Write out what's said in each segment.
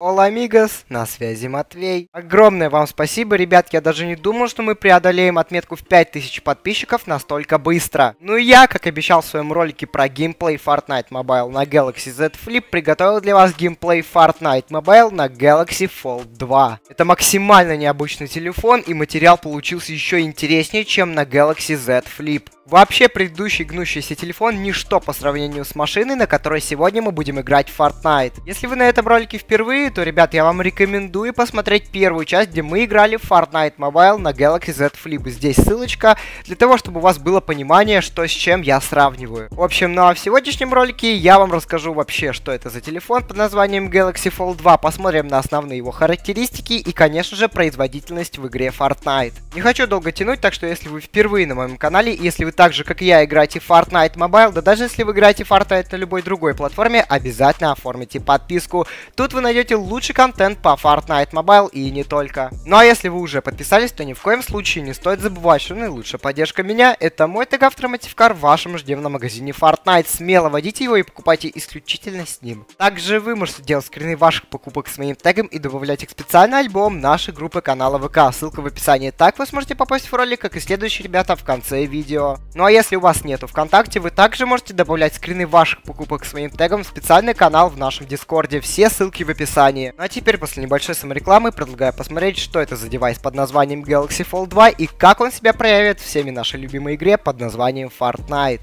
Ола амигос, на связи Матвей. Огромное вам спасибо, ребят, я даже не думал, что мы преодолеем отметку в 5000 подписчиков настолько быстро. Ну и я, как обещал в своем ролике про геймплей Fortnite Mobile на Galaxy Z Flip, приготовил для вас геймплей Fortnite Mobile на Galaxy Fold 2. Это максимально необычный телефон, и материал получился еще интереснее, чем на Galaxy Z Flip. Вообще, предыдущий гнущийся телефон ничто по сравнению с машиной, на которой сегодня мы будем играть в Fortnite. Если вы на этом ролике впервые, то, ребят, я вам рекомендую посмотреть первую часть, где мы играли в Fortnite Mobile на Galaxy Z Flip. Здесь ссылочка, для того, чтобы у вас было понимание, что с чем я сравниваю. В общем, ну а в сегодняшнем ролике я вам расскажу вообще, что это за телефон под названием Galaxy Fold 2, посмотрим на основные его характеристики и, конечно же, производительность в игре Fortnite. Не хочу долго тянуть, так что если вы впервые на моем канале, если вы так же, как и я, играете в Fortnite Mobile, да даже если вы играете в Fortnite на любой другой платформе, обязательно оформите подписку. Тут вы найдете лучший контент по Fortnite Mobile и не только. Ну а если вы уже подписались, то ни в коем случае не стоит забывать, что наилучшая поддержка меня — это мой тег автомотивкар в вашем ежедневном магазине Fortnite. Смело водите его и покупайте исключительно с ним. Также вы можете делать скрины ваших покупок с моим тегом и добавлять их в специальный альбом нашей группы канала ВК. Ссылка в описании. Так вы сможете попасть в ролик, как и следующие ребята в конце видео. Ну а если у вас нету ВКонтакте, вы также можете добавлять скрины ваших покупок с моим тегом в специальный канал в нашем Дискорде. Все ссылки в описании. Ну а теперь, после небольшой саморекламы, предлагаю посмотреть, что это за девайс под названием Galaxy Fold 2 и как он себя проявит в всеми нашей любимой игре под названием Fortnite.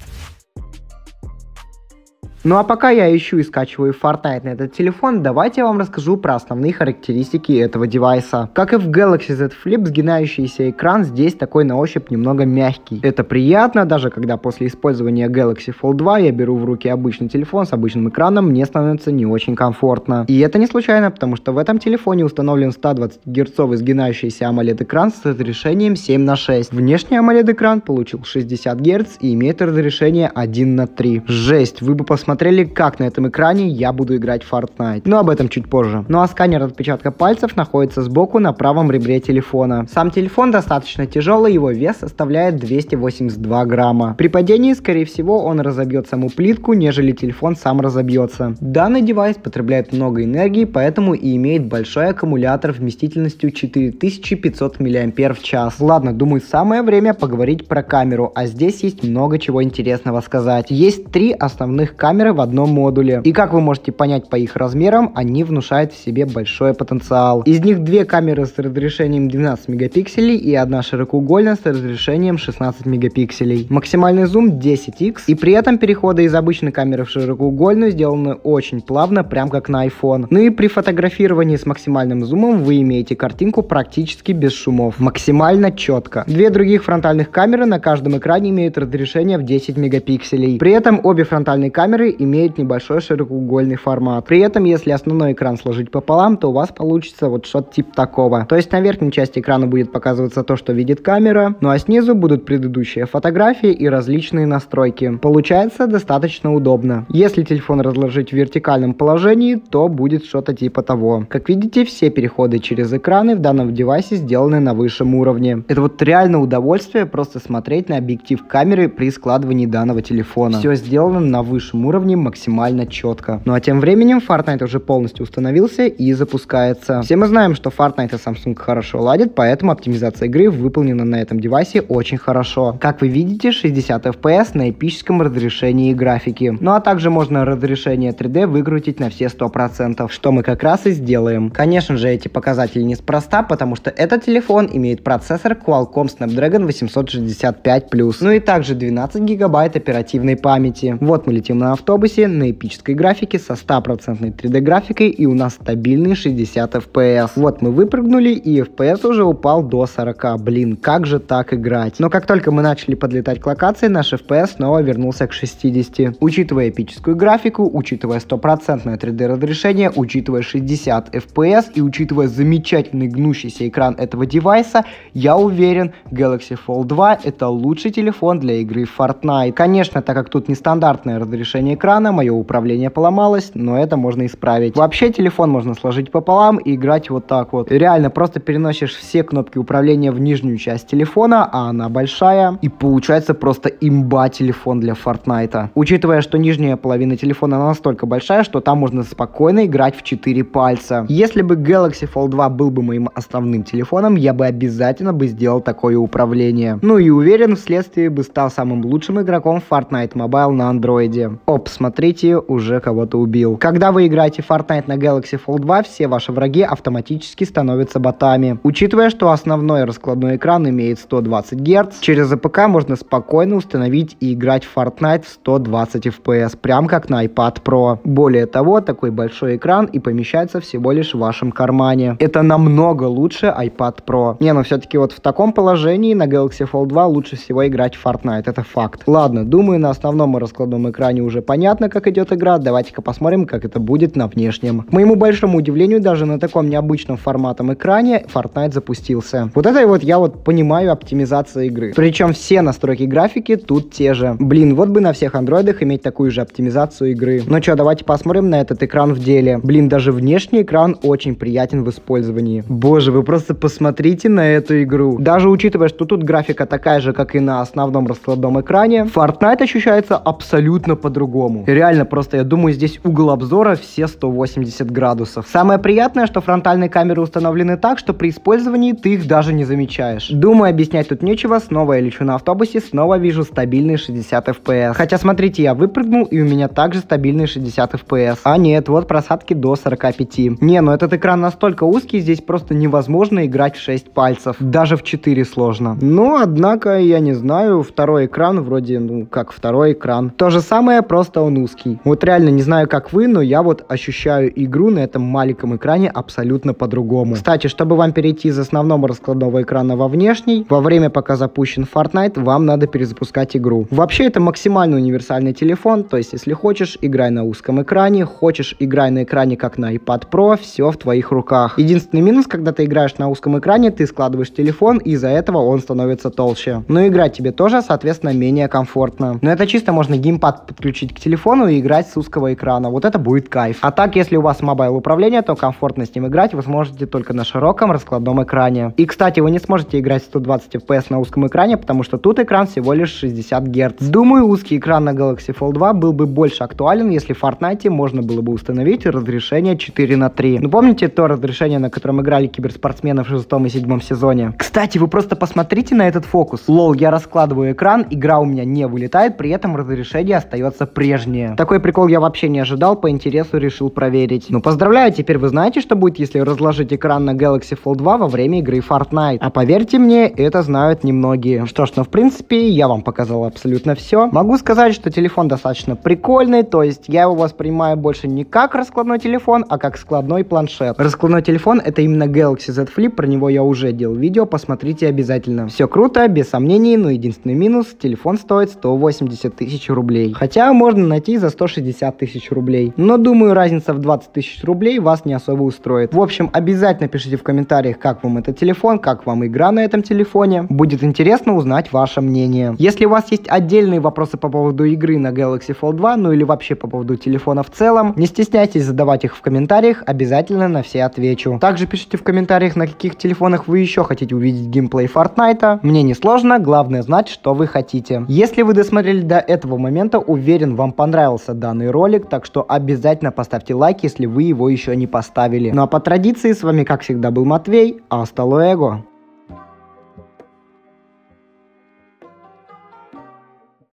Ну а пока я ищу и скачиваю Fortnite на этот телефон, давайте я вам расскажу про основные характеристики этого девайса. Как и в Galaxy Z Flip, сгинающийся экран здесь такой на ощупь немного мягкий. Это приятно, даже когда после использования Galaxy Fold 2 я беру в руки обычный телефон с обычным экраном, мне становится не очень комфортно. И это не случайно, потому что в этом телефоне установлен 120 герцовый сгинающийся AMOLED экран с разрешением 7 на 6. Внешний AMOLED экран получил 60 Гц и имеет разрешение 1 на 3. Жесть, вы бы посмотрели посмотрели, как на этом экране я буду играть в Fortnite. Но об этом чуть позже. Ну а сканер отпечатка пальцев находится сбоку на правом ребре телефона. Сам телефон достаточно тяжелый, его вес составляет 282 грамма. При падении, скорее всего, он разобьет саму плитку, нежели телефон сам разобьется. Данный девайс потребляет много энергии, поэтому и имеет большой аккумулятор вместительностью 4500 мАч. Ладно, думаю, самое время поговорить про камеру, а здесь есть много чего интересного сказать. Есть три основных камеры камеры в одном модуле. И как вы можете понять по их размерам, они внушают в себе большой потенциал. Из них две камеры с разрешением 12 мегапикселей и одна широкоугольная с разрешением 16 мегапикселей. Максимальный зум 10x и при этом переходы из обычной камеры в широкоугольную сделаны очень плавно, прям как на iPhone. Ну и при фотографировании с максимальным зумом вы имеете картинку практически без шумов. Максимально четко. Две других фронтальных камеры на каждом экране имеют разрешение в 10 мегапикселей. При этом обе фронтальные камеры имеют небольшой широкоугольный формат. При этом, если основной экран сложить пополам, то у вас получится вот что-то типа такого. То есть на верхней части экрана будет показываться то, что видит камера, ну а снизу будут предыдущие фотографии и различные настройки. Получается достаточно удобно. Если телефон разложить в вертикальном положении, то будет что-то типа того. Как видите, все переходы через экраны в данном девайсе сделаны на высшем уровне. Это вот реально удовольствие просто смотреть на объектив камеры при складывании данного телефона. Все сделано на высшем уровне уровне максимально четко. Ну а тем временем Fortnite уже полностью установился и запускается. Все мы знаем, что Fortnite и Samsung хорошо ладят, поэтому оптимизация игры выполнена на этом девайсе очень хорошо. Как вы видите, 60 FPS на эпическом разрешении графики. Ну а также можно разрешение 3D выкрутить на все 100%, что мы как раз и сделаем. Конечно же, эти показатели неспроста, потому что этот телефон имеет процессор Qualcomm Snapdragon 865+, ну и также 12 гигабайт оперативной памяти. Вот мы летим на авто автобусе на эпической графике со 100% 3D графикой и у нас стабильный 60 FPS. Вот мы выпрыгнули и FPS уже упал до 40. Блин, как же так играть? Но как только мы начали подлетать к локации, наш FPS снова вернулся к 60. Учитывая эпическую графику, учитывая 100% 3D разрешение, учитывая 60 FPS и учитывая замечательный гнущийся экран этого девайса, я уверен, Galaxy Fold 2 это лучший телефон для игры Fortnite. Конечно, так как тут нестандартное разрешение экрана, мое управление поломалось, но это можно исправить. Вообще телефон можно сложить пополам и играть вот так вот. Реально, просто переносишь все кнопки управления в нижнюю часть телефона, а она большая, и получается просто имба телефон для Fortnite. Учитывая, что нижняя половина телефона настолько большая, что там можно спокойно играть в 4 пальца. Если бы Galaxy Fold 2 был бы моим основным телефоном, я бы обязательно бы сделал такое управление. Ну и уверен, вследствие бы стал самым лучшим игроком Fortnite Mobile на андроиде. Оп, смотрите, уже кого-то убил. Когда вы играете Fortnite на Galaxy Fold 2, все ваши враги автоматически становятся ботами. Учитывая, что основной раскладной экран имеет 120 Гц, через APK можно спокойно установить и играть в Fortnite в 120 FPS, прям как на iPad Pro. Более того, такой большой экран и помещается всего лишь в вашем кармане. Это намного лучше iPad Pro. Не, ну все-таки вот в таком положении на Galaxy Fold 2 лучше всего играть в Fortnite, это факт. Ладно, думаю, на основном раскладном экране уже понятно, как идет игра. Давайте-ка посмотрим, как это будет на внешнем. К моему большому удивлению, даже на таком необычном форматом экране Fortnite запустился. Вот это вот я вот понимаю оптимизация игры. Причем все настройки графики тут те же. Блин, вот бы на всех андроидах иметь такую же оптимизацию игры. Ну что, давайте посмотрим на этот экран в деле. Блин, даже внешний экран очень приятен в использовании. Боже, вы просто посмотрите на эту игру. Даже учитывая, что тут графика такая же, как и на основном раскладном экране, Fortnite ощущается абсолютно по-другому. Реально, просто я думаю, здесь угол обзора все 180 градусов. Самое приятное, что фронтальные камеры установлены так, что при использовании ты их даже не замечаешь. Думаю, объяснять тут нечего, снова я лечу на автобусе, снова вижу стабильные 60 FPS. Хотя смотрите, я выпрыгнул и у меня также стабильные 60 FPS. А нет, вот просадки до 45. Не, ну этот экран настолько узкий, здесь просто невозможно играть в 6 пальцев. Даже в 4 сложно. Но, однако, я не знаю, второй экран вроде, ну, как второй экран. То же самое, просто он узкий. Вот реально не знаю, как вы, но я вот ощущаю игру на этом маленьком экране абсолютно по-другому. Кстати, чтобы вам перейти из основного раскладного экрана во внешний, во время пока запущен Fortnite, вам надо перезапускать игру. Вообще это максимально универсальный телефон, то есть если хочешь, играй на узком экране, хочешь, играй на экране как на iPad Pro, все в твоих руках. Единственный минус, когда ты играешь на узком экране, ты складываешь телефон, и из-за этого он становится толще. Но играть тебе тоже, соответственно, менее комфортно. Но это чисто можно геймпад подключить к телефону и играть с узкого экрана. Вот это будет кайф. А так, если у вас mobile управление, то комфортно с ним играть вы сможете только на широком раскладном экране. И, кстати, вы не сможете играть 120 FPS на узком экране, потому что тут экран всего лишь 60 Гц. Думаю, узкий экран на Galaxy Fold 2 был бы больше актуален, если в Fortnite можно было бы установить разрешение 4 на 3. Ну помните то разрешение, на котором играли киберспортсмены в шестом и седьмом сезоне? Кстати, вы просто посмотрите на этот фокус. Lol, я раскладываю экран, игра у меня не вылетает, при этом разрешение остается прежнее. Такой прикол я вообще не ожидал, по интересу решил проверить. Ну поздравляю, теперь вы знаете, что будет, если разложить экран на Galaxy Fold 2 во время игры Fortnite. А поверьте мне, это знают немногие. Что ж, ну в принципе, я вам показал абсолютно все. Могу сказать, что телефон достаточно прикольный, то есть я его воспринимаю больше не как раскладной телефон, а как складной планшет. Раскладной телефон это именно Galaxy Z Flip, про него я уже делал видео, посмотрите обязательно. Все круто, без сомнений, но единственный минус, телефон стоит 180 тысяч рублей. Хотя можно найти за 160 тысяч рублей. Но думаю, разница в 20 тысяч рублей вас не особо устроит. В общем, обязательно пишите в комментариях, как вам этот телефон, как вам игра на этом телефоне. Будет интересно узнать ваше мнение. Если у вас есть отдельные вопросы по поводу игры на Galaxy Fold 2, ну или вообще по поводу телефона в целом, не стесняйтесь задавать их в комментариях, обязательно на все отвечу. Также пишите в комментариях, на каких телефонах вы еще хотите увидеть геймплей Fortnite. Мне не сложно, главное знать, что вы хотите. Если вы досмотрели до этого момента, уверен, вам понравился данный ролик, так что обязательно поставьте лайк, если вы его еще не поставили. Ну а по традиции, с вами как всегда был Матвей, а Асталуэго.